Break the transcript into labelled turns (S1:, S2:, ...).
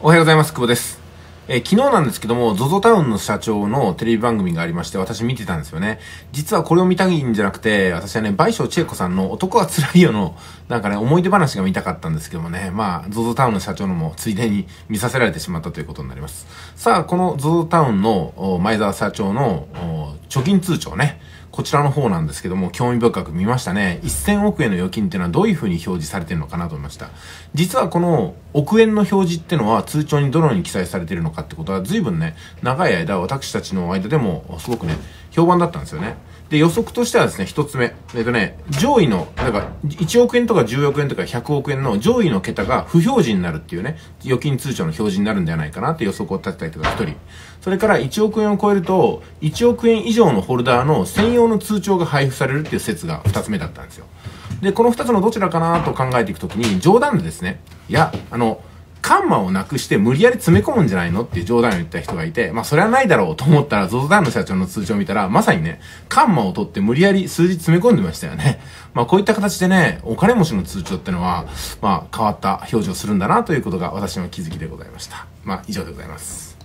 S1: おはようございます。久保です。えー、昨日なんですけども、ZOZO タウンの社長のテレビ番組がありまして、私見てたんですよね。実はこれを見たいんじゃなくて、私はね、倍賞千恵子さんの男は辛いよの、なんかね、思い出話が見たかったんですけどもね、まあ、ZOZO タウンの社長のもついでに見させられてしまったということになります。さあ、この ZOZO タウンの前澤社長の貯金通帳ね、こちらの方なんですけども、興味深く見ましたね。1000億円の預金っていうのはどういう風に表示されてるのかなと思いました。実はこの億円の表示ってのは通帳にどのように記載されてるのかってことは随分ね、長い間私たちの間でもすごくね、評判だったんですよね。で、予測としてはですね、一つ目。えっとね、上位の、なんか、1億円とか10億円とか100億円の上位の桁が不表示になるっていうね、預金通帳の表示になるんではないかなって予測を立てたりとか一人。それから1億円を超えると、1億円以上上のホルダーの専用の通帳が配布されるっていう説が二つ目だったんですよ。で、この二つのどちらかなと考えていくときに、冗談でですね、いや、あの、カンマをなくして無理やり詰め込むんじゃないのっていう冗談を言った人がいて、まあそれはないだろうと思ったら、ゾゾダンの社長の通帳を見たら、まさにね、カンマを取って無理やり数字詰め込んでましたよね。まあこういった形でね、お金持ちの通帳ってのは、まあ変わった表示をするんだなということが私の気づきでございました。まあ以上でございます。